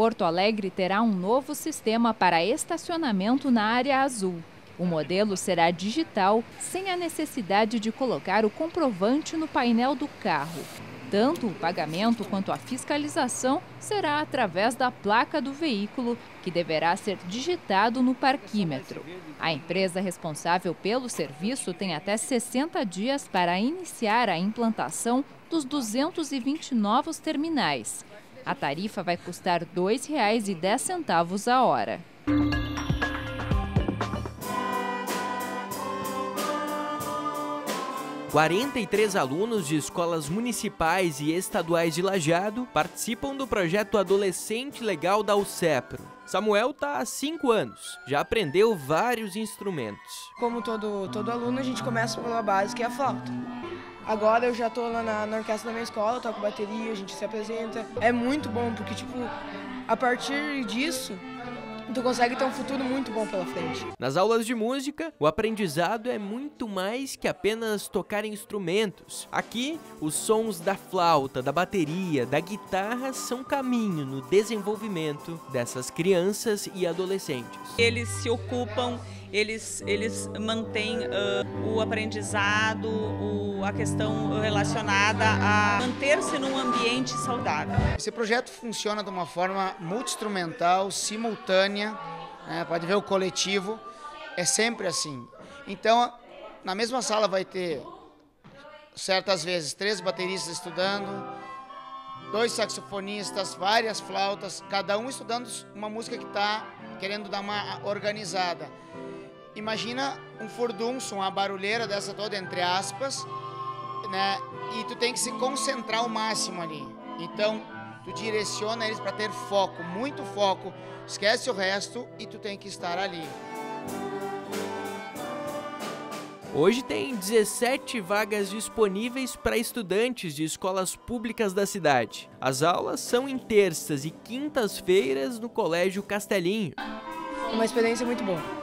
Porto Alegre terá um novo sistema para estacionamento na área azul. O modelo será digital, sem a necessidade de colocar o comprovante no painel do carro. Tanto o pagamento quanto a fiscalização será através da placa do veículo, que deverá ser digitado no parquímetro. A empresa responsável pelo serviço tem até 60 dias para iniciar a implantação dos 220 novos terminais. A tarifa vai custar R$ 2,10 a hora. 43 alunos de escolas municipais e estaduais de Lajado participam do projeto Adolescente Legal da UCEPRO. Samuel está há 5 anos, já aprendeu vários instrumentos. Como todo, todo aluno, a gente começa pela base, que é a flauta. Agora eu já estou lá na, na orquestra da minha escola, toco bateria, a gente se apresenta. É muito bom, porque, tipo, a partir disso, tu consegue ter um futuro muito bom pela frente. Nas aulas de música, o aprendizado é muito mais que apenas tocar instrumentos. Aqui, os sons da flauta, da bateria, da guitarra são caminho no desenvolvimento dessas crianças e adolescentes. Eles se ocupam eles, eles mantêm uh, o aprendizado, o, a questão relacionada a manter-se num ambiente saudável. Esse projeto funciona de uma forma multi-instrumental, simultânea, né? pode ver o coletivo, é sempre assim. Então, na mesma sala vai ter, certas vezes, três bateristas estudando, dois saxofonistas, várias flautas, cada um estudando uma música que está querendo dar uma organizada. Imagina um furdunço, uma barulheira dessa toda, entre aspas, né? E tu tem que se concentrar ao máximo ali. Então, tu direciona eles para ter foco, muito foco. Esquece o resto e tu tem que estar ali. Hoje tem 17 vagas disponíveis para estudantes de escolas públicas da cidade. As aulas são em terças e quintas-feiras no Colégio Castelinho. Uma experiência muito boa